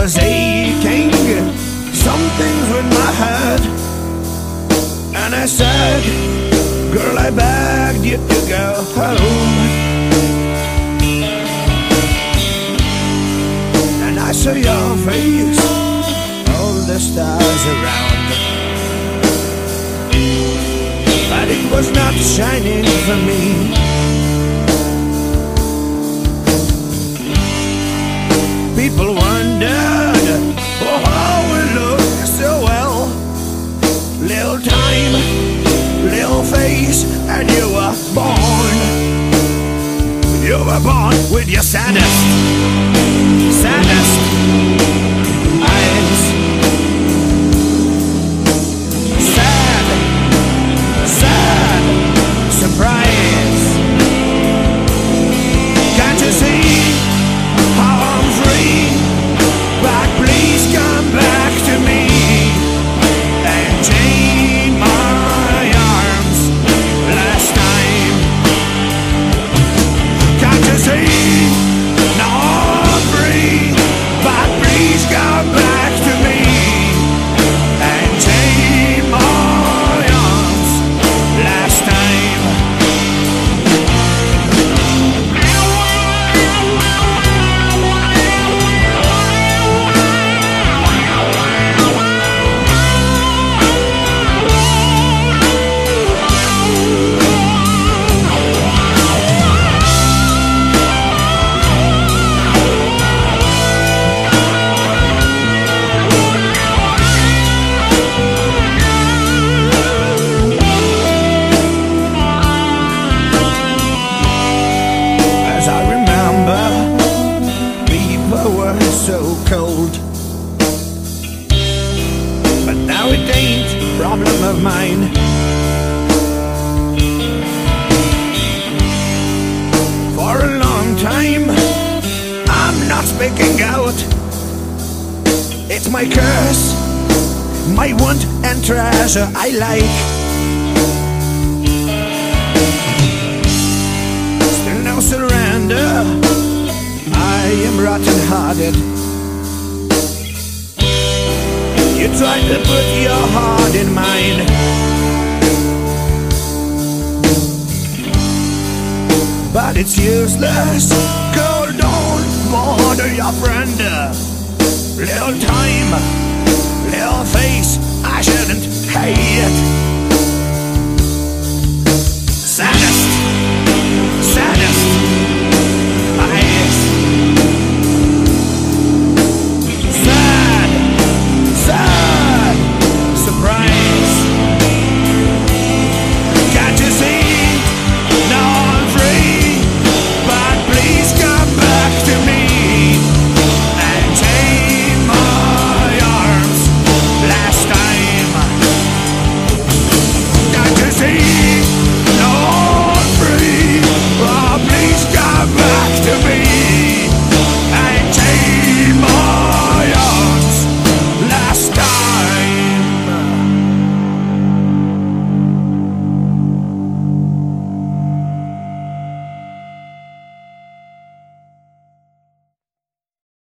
was aching. Something's with my head. And I said, Girl, I begged you to go home. And I saw your face, all the stars around. But it was not shining for me. Time, little face, and you were born. You were born with your saddest, saddest problem of mine. For a long time, I'm not speaking out. It's my curse, my want and treasure I like. Still no surrender. I am rotten hearted. You tried to put your heart in mine. But it's useless. Girl, don't bother your friend. Little time, little face, I shouldn't